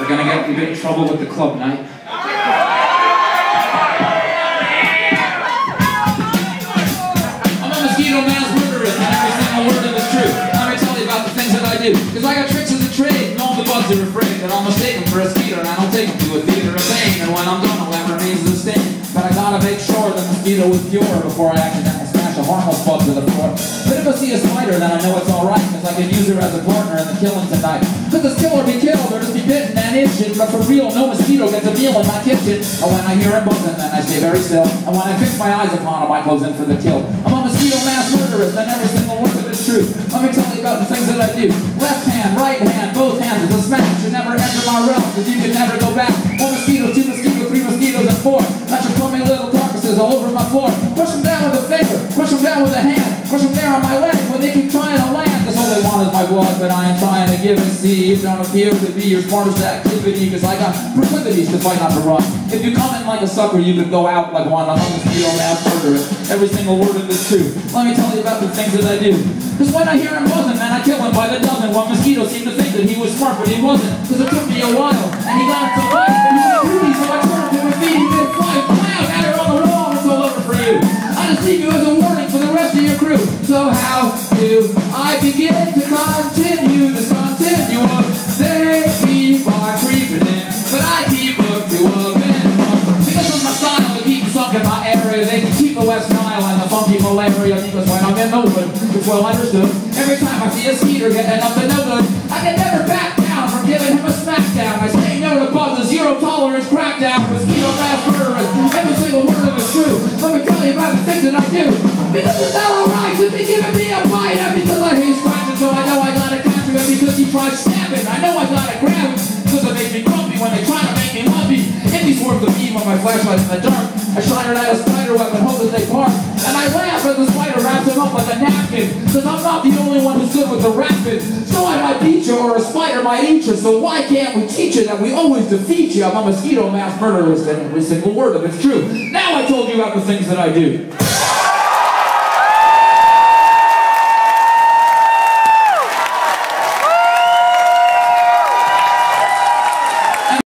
are gonna get, get in trouble with the club night. I'm a mosquito mass murderess, and every single word of it is true. Let me tell you about the things that I do. Cause I got tricks in the trade, and all the bugs are afraid that I'll mistake them for a skeeter, and I don't take them to a theater of pain. And when I'm done, all that remains is a stain. But I gotta make sure the mosquito is pure before I accidentally smash a harmless bug to the floor. But if I see a spider, then I know it's alright, cause I can use her as a partner in the killing tonight. Cause this killer be killed, or just be bitten and itching, but for real, no mosquito gets a meal in my kitchen. And when I hear him buzzing, then I stay very still. And when I fix my eyes upon him, I close in for the kill. I'm a mosquito mass murderess, and every single word of it's true. Let me tell you about the things that I do. Left hand, right hand, both hands is a smash. You never enter my realm, cause you can never go back. One mosquito, two mosquitoes, three mosquitoes, and four. Not your crummy little carcasses all over my floor. Push them down with a finger, push them down with a hand, push them there on my leg my blood, but I am trying to give and see. It don't appear to be your smartest activity, cause I got proclivities to fight, not to run. If you come in like a sucker, you could go out like one. I'm a mosquito mass murderess. Every single word of this true. Let me tell you about the things that I do. Cause when I hear him buzzing, man, I kill him by the dozen. One mosquito seemed to think that he was smart, but he wasn't. Cause it took me a while, and he got it to life. And he was pretty, so I turned him with feet, he did fly. Wow, you're on the wall, it's all over for you. I just leave you as a warning for the rest of your crew. So how do I begin area, they can keep the West Nile and the funky malaria. Because when I'm in the wood, it's well understood. Every time I see a skeeter getting up to no good, I can never back down from giving him a smackdown. I say no to buzzes, zero tolerance crackdown, mosquito mass murderers. Every single word of it's true. Let me tell you about the things that I do. Because it's not alright to be giving me a bite, and because I hate scratching, so I know I gotta catch him, and because he tried stabbing, I know I gotta grab him. Because it makes me grumpy when they try to make me lumpy. In these words of beam on my flashlight in the dark, I shine it at a spider web and hope that they part. And I laugh as the spider wraps him up like a napkin. Because I'm not the only one who's good with the rapping. So I might beat you or a spider might eat you. So why can't we teach you that we always defeat you? I'm a mosquito mass murderess and every single word of it's true. Now I told you about the things that I do.